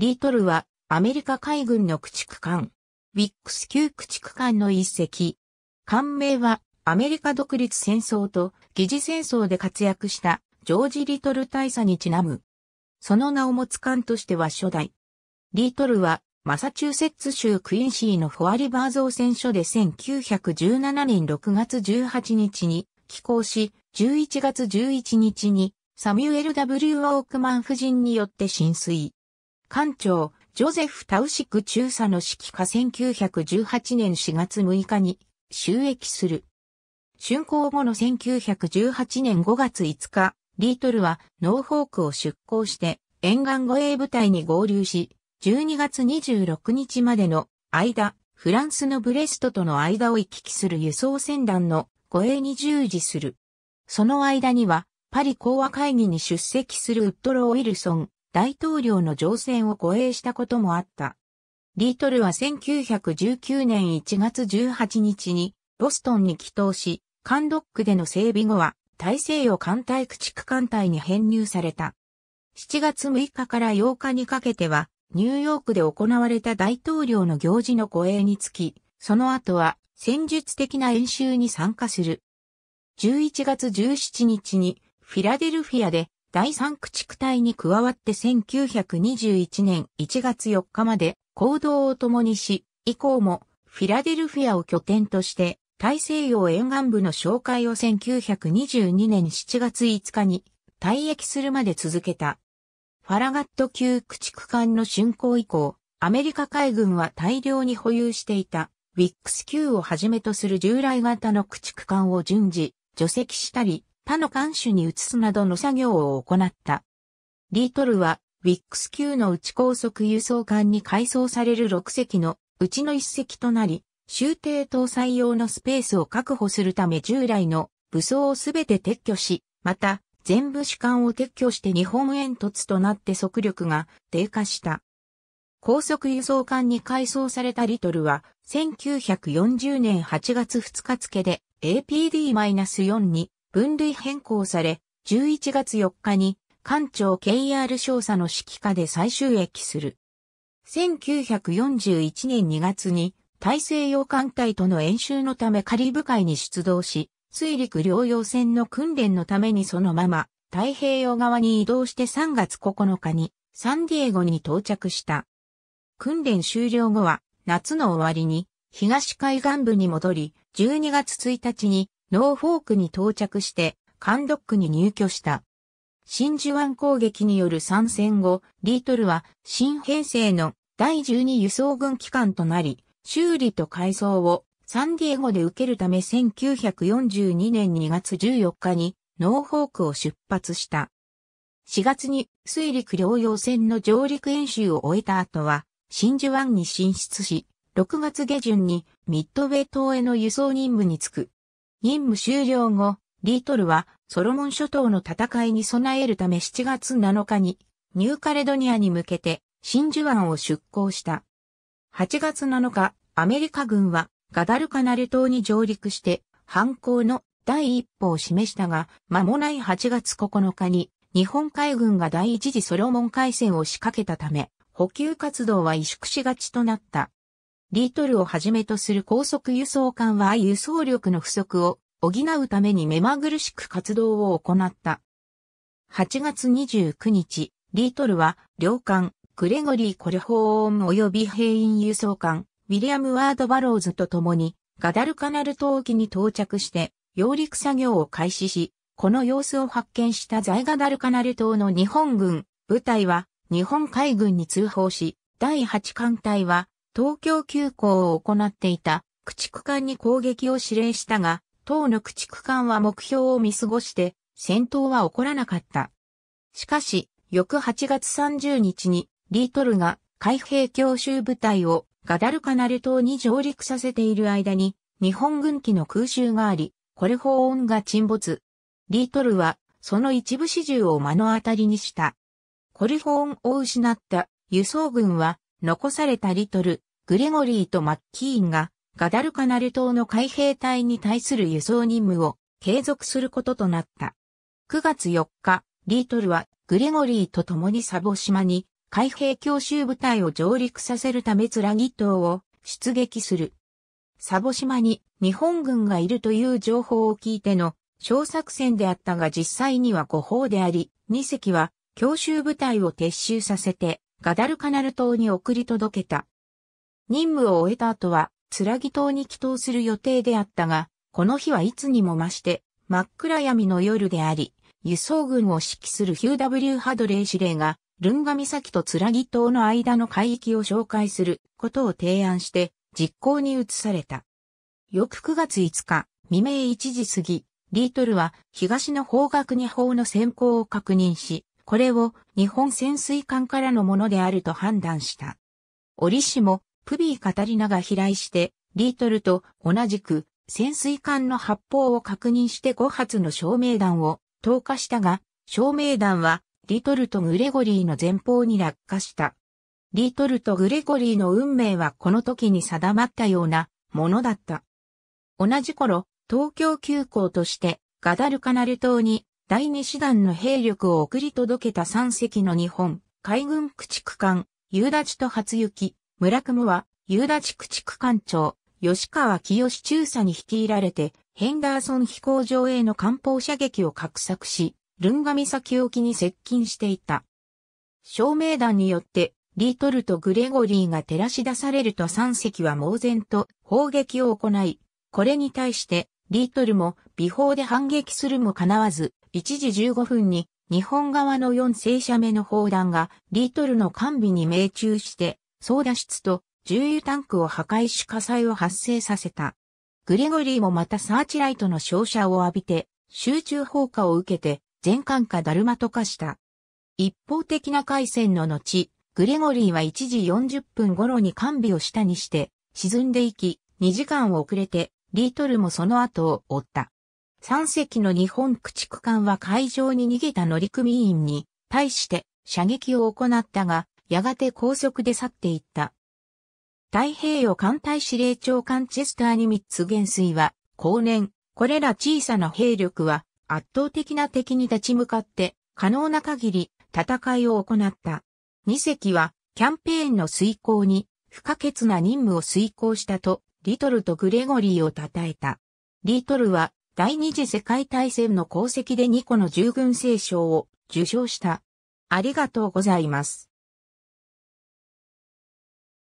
リートルはアメリカ海軍の駆逐艦、ウィックス級駆逐艦の一隻。艦名はアメリカ独立戦争と疑似戦争で活躍したジョージ・リトル大佐にちなむ。その名を持つ艦としては初代。リートルはマサチューセッツ州クインシーのフォアリバー造船所で1917年6月18日に寄港し、11月11日にサミュエル・ W・ ウォークマン夫人によって浸水。艦長、ジョゼフ・タウシク中佐の指揮下1918年4月6日に収益する。竣工後の1918年5月5日、リートルはノーフォークを出港して沿岸護衛部隊に合流し、12月26日までの間、フランスのブレストとの間を行き来する輸送船団の護衛に従事する。その間には、パリ講和会議に出席するウッドロー・ウィルソン、大統領の乗船を護衛したこともあった。リートルは1919年1月18日にボストンに帰島し、カンドックでの整備後は大西洋艦隊駆逐艦隊に編入された。7月6日から8日にかけてはニューヨークで行われた大統領の行事の護衛につき、その後は戦術的な演習に参加する。11月17日にフィラデルフィアで第三駆逐隊に加わって1921年1月4日まで行動を共にし、以降もフィラデルフィアを拠点として大西洋沿岸部の紹介を1922年7月5日に退役するまで続けた。ファラガット級駆逐艦の竣工以降、アメリカ海軍は大量に保有していたウィックス級をはじめとする従来型の駆逐艦を順次除籍したり、他の艦種に移すなどの作業を行った。リートルは、ウィックス級の内高速輸送艦に改装される6隻のうちの1隻となり、終艇搭載用のスペースを確保するため従来の武装をすべて撤去し、また、全部主艦を撤去して日本煙突となって速力が低下した。高速輸送艦に改装されたリトルは、1940年8月2日付で APD-4 に分類変更され、11月4日に艦長 KR 少佐の指揮下で再収益する。1941年2月に大西洋艦隊との演習のためカリブ海に出動し、水陸両用船の訓練のためにそのまま太平洋側に移動して3月9日にサンディエゴに到着した。訓練終了後は夏の終わりに東海岸部に戻り、12月1日にノーフォークに到着して、乾ドックに入渠した。真珠湾攻撃による参戦後、リトルは新編成の第12輸送群旗艦となり、修理と改装をサンディエゴで受けるため1942年2月14日にノーフォークを出発した。4月に水陸両用船の上陸演習を終えた後は、真珠湾に進出し、6月下旬にミッドウェイ島への輸送任務に就く。任務終了後、リートルはソロモン諸島の戦いに備えるため7月7日にニューカレドニアに向けて真珠湾を出港した。8月7日、アメリカ軍はガダルカナル島に上陸して反攻の第一歩を示したが、間もない8月9日に日本海軍が第一次ソロモン海戦を仕掛けたため、補給活動は萎縮しがちとなった。リートルをはじめとする高速輸送艦は輸送力の不足を補うために目まぐるしく活動を行った。8月29日、リートルは両艦、グレゴリー・コレホーン及び兵員輸送艦、ウィリアム・ワード・バローズと共にガダルカナル島沖に到着して揚陸作業を開始し、この様子を発見した在ガダルカナル島の日本軍部隊は日本海軍に通報し、第8艦隊は東京急行を行っていた駆逐艦に攻撃を指令したが、当の駆逐艦は目標を見過ごして戦闘は起こらなかった。しかし、翌8月30日にリートルが海兵強襲部隊をガダルカナル島に上陸させている間に日本軍機の空襲があり、これ砲音が沈没。リートルはその一部始終を目の当たりにした。コリフォーンを失った輸送軍は残されたリトル、グレゴリーとマッキーンがガダルカナル島の海兵隊に対する輸送任務を継続することとなった。9月4日、リートルはグレゴリーと共にサボ島に海兵強襲部隊を上陸させるためつらぎ島を出撃する。サボ島に日本軍がいるという情報を聞いての小作戦であったが実際には誤報であり、2隻は強襲部隊を撤収させてガダルカナル島に送り届けた。任務を終えた後は、つらぎ島に帰島する予定であったが、この日はいつにも増して真っ暗闇の夜であり、輸送軍を指揮するヒュー W. ハドレー司令が、ルンガ岬とつらぎ島の間の海域を紹介することを提案して実行に移された。翌9月5日、未明1時過ぎ、リートルは東の方角に砲の先行を確認し、これを日本潜水艦からのものであると判断した。折しも、プビーカタリナが飛来して、リートルと同じく潜水艦の発砲を確認して5発の照明弾を投下したが、照明弾はリトルとグレゴリーの前方に落下した。リトルとグレゴリーの運命はこの時に定まったようなものだった。同じ頃、東京急行としてガダルカナル島に第二師団の兵力を送り届けた3隻の日本海軍駆逐艦、夕立と初雪、村雲は夕立駆逐艦長、吉川清中佐に率いられて、ヘンダーソン飛行場への艦砲射撃を画策し、ルンガ岬沖に接近していた。照明弾によって、リートルとグレゴリーが照らし出されると3隻は猛然と砲撃を行い、これに対して、リートルも微砲で反撃するも叶わず、1時15分に日本側の4戦車目の砲弾がリートルの完備に命中して、操舵室と重油タンクを破壊し火災を発生させた。グレゴリーもまたサーチライトの照射を浴びて、集中放火を受けて、全艦下ダルマと化した。一方的な回戦の後、グレゴリーは1時40分頃に完備を下にして、沈んでいき、2時間遅れて、リートルもその後を追った。3隻の日本駆逐艦は海上に逃げた乗組員に対して射撃を行ったが、やがて高速で去っていった。太平洋艦隊司令長官チェスターニミッツ元帥は、後年、これら小さな兵力は圧倒的な敵に立ち向かって可能な限り戦いを行った。2隻はキャンペーンの遂行に不可欠な任務を遂行したとリトルとグレゴリーを称えた。リトルは第二次世界大戦の功績で2個の従軍聖賞を受賞した。ありがとうございます。